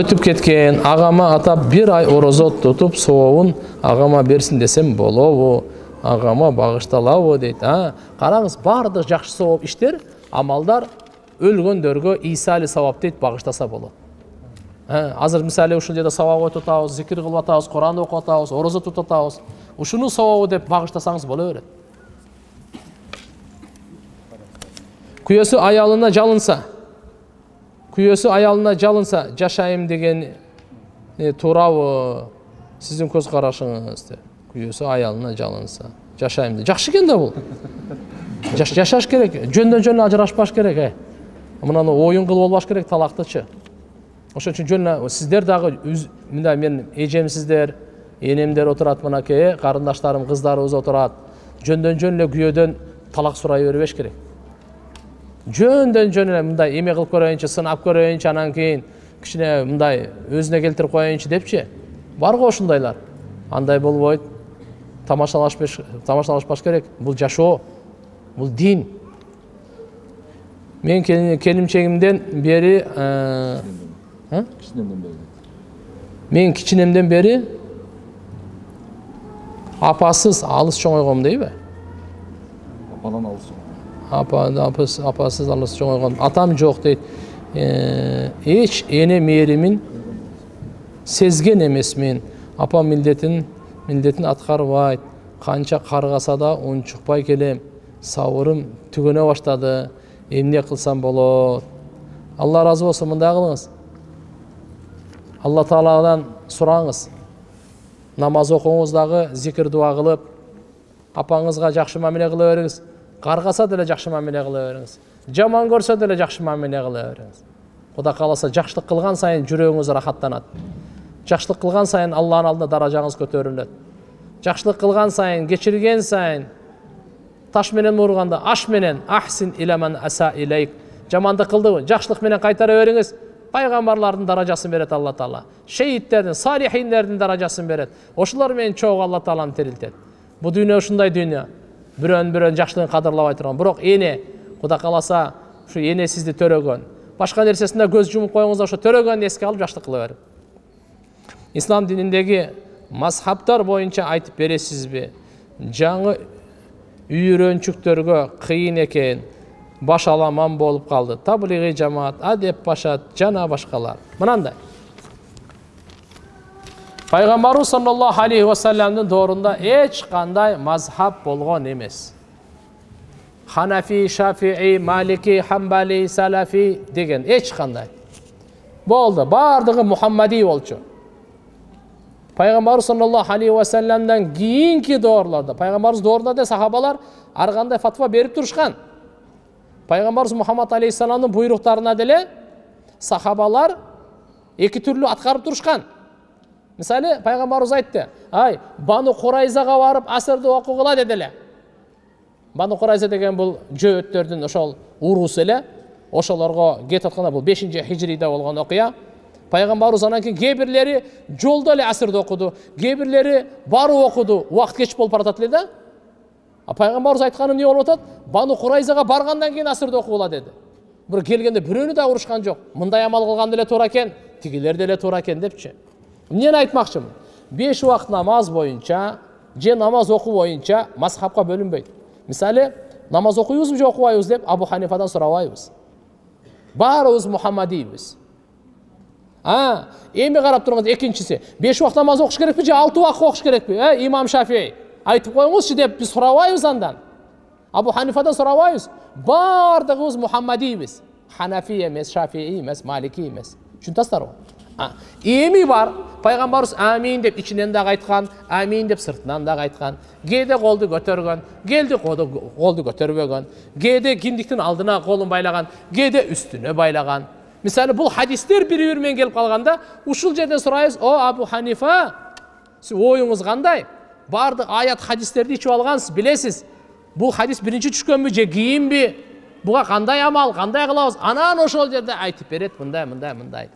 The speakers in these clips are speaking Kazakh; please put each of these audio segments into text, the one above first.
өтүп кеткен агама атап бир ай орозо тутуп сообун агама берсин десем болобу агама багышталабы дейт а караңыз баардык жакшы сооп иштер амалдар өлгөндөргө исали сабап дейт багыштаса болот азыр мисалы ушул жерде сабак айтып атабыз зикир кылып атабыз куран окуп атабыз орозо тутуп атабыз ушунун сабабы деп багыштасаңыз боло берет күйөөсү аялына жалынса күйөөсү аялына жалынса жашайм деген туурабы сиздин көз карашыңыз деп күйөөсү аялына жалынса жашайм деп жакшы экен да бул жашаш керек жөндөн жөн ажырашпаш керек э мынаны оюн кылып албаш керек талактычы ошон үчүн жөн сиздер дагы мындай менин эжемсиздер энемдер отурат мынакей карындаштарым кыздарыбыз отурат жөндөн жөн эле күйөөдөн талак сурай бербеш керек жөндөн жөн эле мындай эме кылып көрөйүнчү сынап көрөйүнчү анан кийин кичине мындай өзүнө келтирип коеюнчу депчи? Бар го ушундайлар андай болбойт тамашалашпаш керек. Бул жашоо бул дин. Мен келимчегимден бери кичинемден бери. Мен кичинемден бери апасыз алыс чоңойгом дейби. Ападан алыс апасыз алыс чоңойгон атам жок дейт эч эне мээримин сезген эмесмин апам милдетин милдетин аткарбайт канча каргаса да унчукпай келем сабырым түгөнө баштады эмне кылсам болот алла ыраазы болсун мындай кылыңыз алла тааладан сураңыз намаз окуңуз дагы зикир дуа кылып апаңызга жакшы мамиле кыла бериңиз каргаса деле жакшы мамиле кыла бериңиз жаман көрсө деле жакшы мамиле кыла бериңиз кудай кааласа жакшылык кылган сайын жүрөгүңүз рахаттанат жакшылык кылган сайын алланын алдында даражаңыз көтөрүлөт жакшылык кылган сайын кечирген сайын таш менен урганда аш менен ахсин иламан аса илейк жамандык кылдыбы жакшылык менен кайтара бериңиз пайгамбарлардын даражасын берет алла таала шейиттердин салихиндердин даражасын берет ошолор менен чогуу алла тааланы тирилтет бул дүйнө ушундай дүйнө бирөөнүн бирөөнүн жакшылыгын кадырлабай турган. Бирок эне кудай кааласа ушу эне сизди төрөгөн. Башка нерсесине көз жумуп да ошо төрөгөнүн эске алып жакшылык кыла бериң ислам дининдеги мазхабтар боюнча айтып бересизби? Жаңы үйрөнчүктөргө кыйын экен баш аламан болуп калды. Таблиги жамаат адеп башат жана башкалар. Мынандай. Пайгамбарыбыз саллаллаху алейхи вассаламдын доорунда эч кандай мазхаб болгон эмес ханафи шафии малики хамбали салафи деген эч кандай болду баардыгы мухаммади болчу пайгамбарыбыз саллаллаху алейхи вассаламдан кийинки доорлордо пайгамбарыбыз доорунда да сахабалар ар кандай фатва берип турушкан пайгамбарыбыз мухаммад алейхисаламдын буйруктарына деле сахабалар эки түрлүү аткарып турушкан мисалы пайгамбарыбыз айтты ай бану курайзага барып асырды окугула деди эле бану курайза деген бул жөөттөрдүн ошол уруусу эле ошолорго кетип атканда бул бешинчи хижрийде болгон окуя пайгамбарыбыз анан кийин кээ бирлери жолдо эле асырды окуду кээ бирлери барып окуду убакыт кеч болуп баратат эле да а пайгамбарыбыз айтканы эмне болуп атат бану курайзага баргандан кийин асырды окугула деди бирок келгенде бирөөнү да урушкан жок мындай амал кылган деле туура экен тигилер деле туура экен депчи эмнени айтмакчымын беш убакыт намаз боюнча же намаз окуу боюнча мазхабка бөлүнбөйт мисалы намаз окуйбузбу же окубайбыз деп абу ханифадан сурабайбыз баарыбыз мухаммадийбиз а эми карап туруңуз экинчиси беш убакыт намаз окуш керекпи же алты убакыт окуш керекпи э имам шафий айтып коюңузчу деп биз сурабайбыз андан абу ханифадан сурабайбыз баардыгыбыз мухаммадийбиз ханафи эмес шафии эмес малики эмес түшүнүп го эми бар. Пайгамбарыбыз амин деп ичинен дагы айткан амин деп сыртынан дагы айткан кээде колду көтөргөн кээде колду көтөрбөгөн кээде киндиктин алдына колун байлаган кээде үстүнө байлаган мисалы бул хадистер бири бири менен келип калганда ушул жерден сурайбыз о абу ханифа оюңуз кандай баардык аят хадистерди ичип алгансыз билесиз бул хадис биринчи түшкөнбү же кийинби буга кандай амал кандай кылабыз анан ошол жерде айтып берет мындай мындай мындай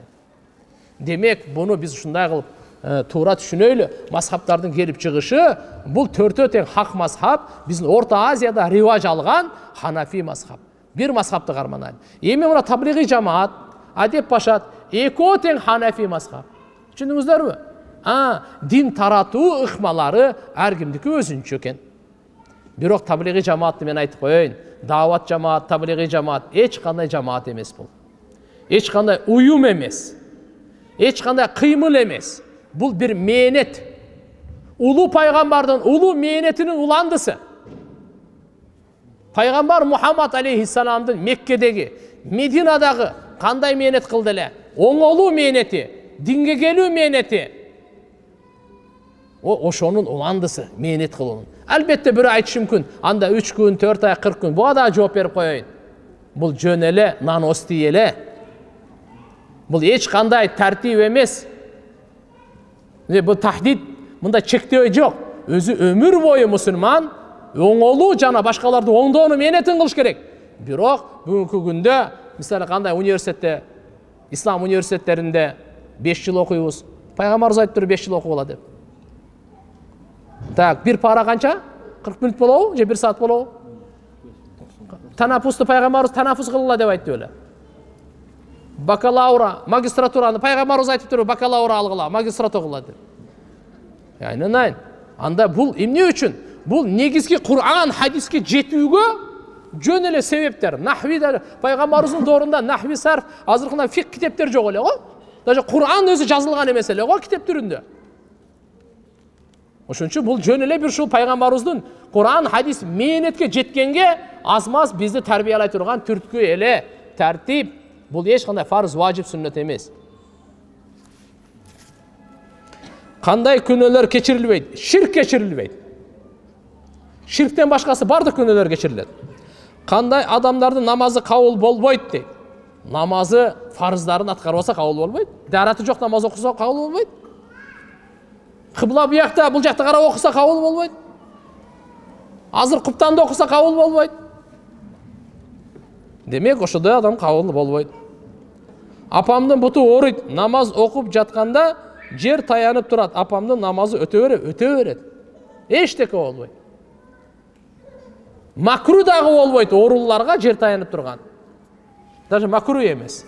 демек буну биз ушундай кылып туура түшүнөйлү мазхабтардын келип чыгышы бул төртөө тең хак мазхаб биздин орто азияда риваж алган ханафи мазхаб бир мазхабты карманайлы эми мына таблиги жамаат адеп башат экөө тең ханафи мазхаб түсіндіңіздер а дин таратуу ыкмалары әркімдікі өзүнчө экен бирок таблиғи жамаатты мен айтып коеюн даават жамаат таблиғи жамаат эч кандай жамаат эмес бул эч кандай уюм эмес эч кандай кыймыл эмес бул бир мээнет улуу пайгамбардын улуу мээнетинин уландысы пайгамбар мухаммад алейхисаламдын меккедеги мединадагы кандай мээнет кылды эле оңолуу мээнети динге келүү мээнети ошонун уландысы мээнет кылуунун албетте бирөө айтышы мүмкүн анда үч күн төрт ай кырк күн буга дагы жооп берип коеюн бул жөн эле наности эле бул эч кандай тартип эмес бул тахдид мындай чектөө жок өзү өмүр бою мусулман оңолуу жана башкаларды оңдоону мээнетин кылыш керек. Бирок бүгүнкү күндө мисалы кандай университетте ислам университеттеринде беш жыл окуйбуз пайгамбарыбыз айтыптыр беш жыл окугула деп. Так бир пара канча кырк мүнөт болобу же бир саат болобу танафусты пайгамбарыбыз танафус кылгыла деп айтты беле бакалавра магистратураны пайгамбарыбыз айтыптыр бакалавра алгыла магистратура кылгыла деп. Айнанайын анда бул эмне үчүн бул негизги куран хадиске жетүүгө жөн эле себептер нахвиде пайгамбарыбыздын доорунда нахви сарф азыркындай фик китептер жок эле го даже куран өзү жазылган эмес эле го китеп түрүндө ошон үчүн бул жөн эле бир ушул пайгамбарыбыздын куран хадис мээнетке жеткенге аз маз бизди тарбиялай турган түрткү эле тартип бул эч кандай фарз важип сүннөт эмес кандай күнөөлөр кечирилбейт ширк кечирилбейт ширктен башкасы баардык күнөөлөр кечирилет кандай адамдардын намазы кабыл болбойт дейт намазы фарыздарын аткарбаса кабыл болбойт дараты жок намаз окуса кабыл болбойт кыбла буякта бул жакка карап окуса кабыл болбойт азыр куптанды окуса кабыл болбойт демек ошондой адам кабыл болбойт. Апамдын буту ооруйт намаз окуп жатканда жер таянып турат. Апамдын намазы өтө берет өтө берет. Эчтеке болбойт. Макру дагы болбойт оорулууларга жер таянып турган. Даже макру эмес